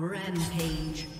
Rampage.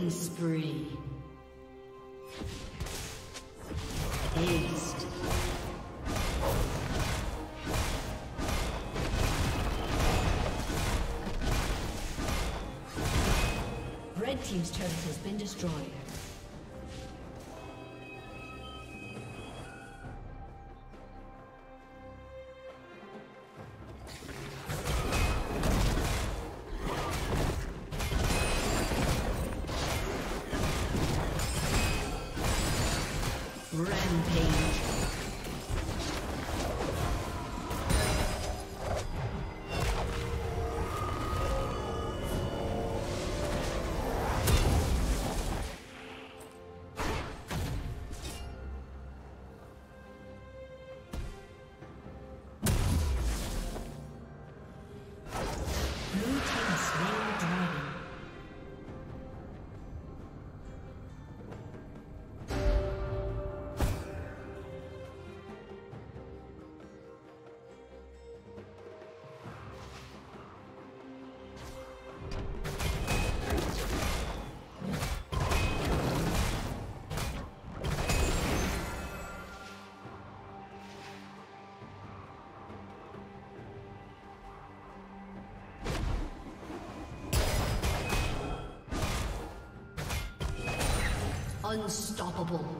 Killing spree. Aced. Red Team's turret has been destroyed. Rampage. Unstoppable.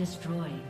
Rampage.